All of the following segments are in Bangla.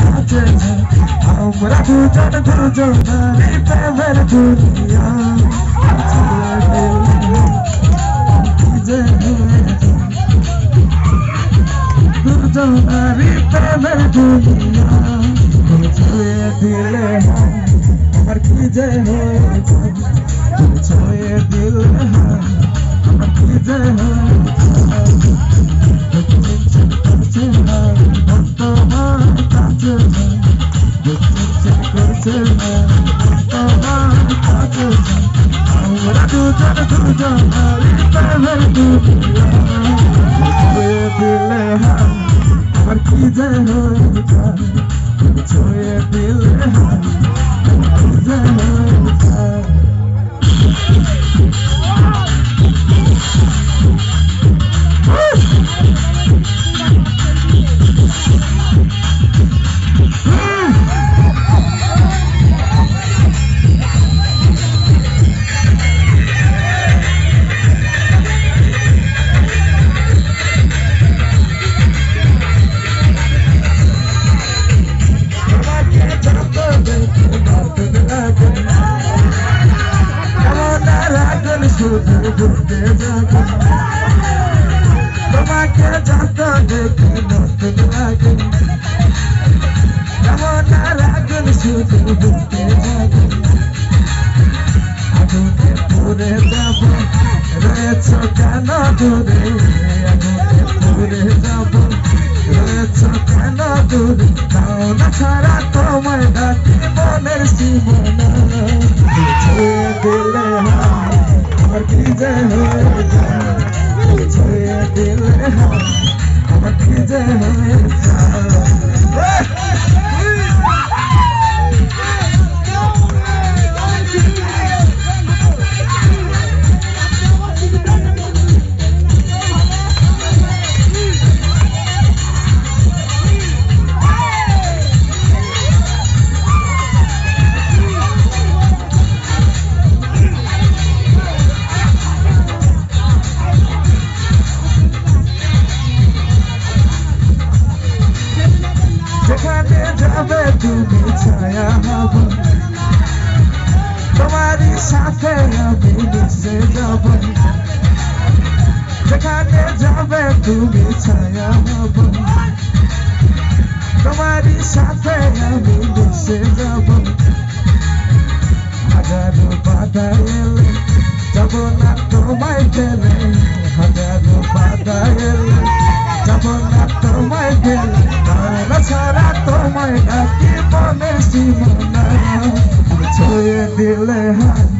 কাছে আমরা দুজন দুজনারই প্রেমের দুনিয়া দুজনারই প্রেমের দুনিয়া ছুঁয়ে দিলে আমার কি যে হয়েছে ছুঁয়ে দিলে আমার কি আমার কি যে ছুঁয়ে দিলে যে রাগন শুধু ঘুরতে যাবে। তোমাকে যত দেখে নতুন লাগে। কেমন রাগন শুধু ঘুরতে যাবে। আগুনে পুরে যাব। রয়েছ কেন দূরে? আগুনে পুরে যাব। রয়েছ কেন দূরে? তাও না ছাড়া তোমায় ডাকি মনের সীমানা আমার যেখানে যাবে তুমি ছায়া হব তোমারই সাথে আমি মিশে যাব হাজারো বাধা এলে যাব না তোমায় ফেলে হাজারো বাধা এলে যাব না তোমায় ফেলে তারা ছাড়া তোমায় ডাকি মনের সীমানা ছুঁয়ে দিলে হাত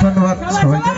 ধন্যবাদ সবাইকে